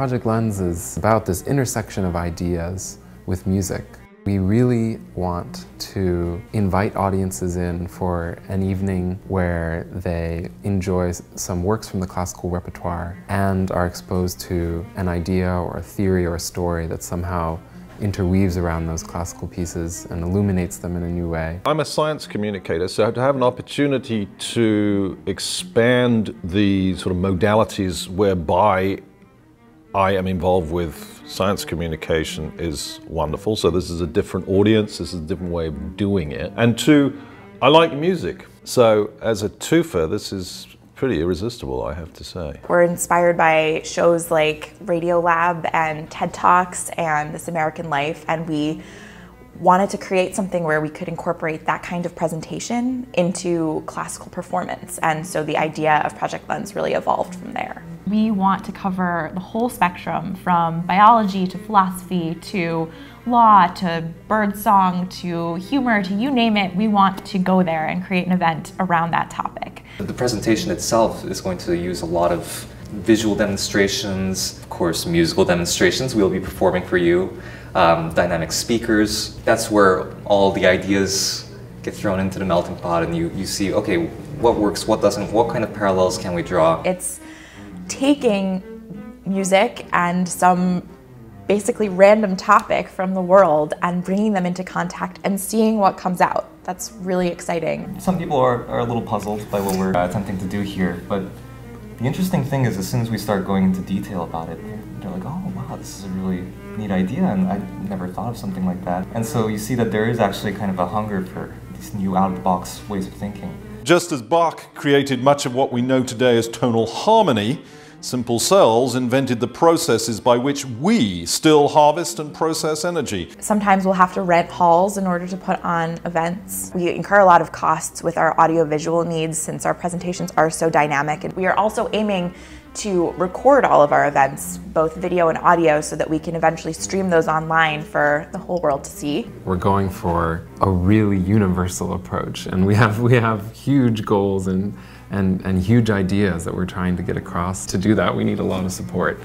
Project Lens is about this intersection of ideas with music. We really want to invite audiences in for an evening where they enjoy some works from the classical repertoire and are exposed to an idea or a theory or a story that somehow interweaves around those classical pieces and illuminates them in a new way. I'm a science communicator, so to have an opportunity to expand the sort of modalities whereby I am involved with science communication is wonderful. So this is a different audience, this is a different way of doing it. And two, I like music. So as a twofer, this is pretty irresistible, I have to say. We're inspired by shows like Radiolab and TED Talks and This American Life, and we wanted to create something where we could incorporate that kind of presentation into classical performance. And so the idea of Project Lens really evolved from there. We want to cover the whole spectrum from biology to philosophy to law to birdsong to humor to you name it. We want to go there and create an event around that topic. The presentation itself is going to use a lot of visual demonstrations, of course, musical demonstrations we'll be performing for you um, dynamic speakers. That's where all the ideas get thrown into the melting pot and you, you see, okay, what works, what doesn't, what kind of parallels can we draw? It's taking music and some basically random topic from the world and bringing them into contact and seeing what comes out. That's really exciting. Some people are, are a little puzzled by what we're uh, attempting to do here, but the interesting thing is as soon as we start going into detail about it, they're like, oh wow, this is a really neat idea and I never thought of something like that. And so you see that there is actually kind of a hunger for these new out-of-the-box ways of thinking. Just as Bach created much of what we know today as tonal harmony, Simple Cells invented the processes by which we still harvest and process energy. Sometimes we'll have to rent halls in order to put on events. We incur a lot of costs with our audiovisual needs since our presentations are so dynamic. And we are also aiming to record all of our events, both video and audio, so that we can eventually stream those online for the whole world to see. We're going for a really universal approach, and we have, we have huge goals and, and, and huge ideas that we're trying to get across. To do that, we need a lot of support.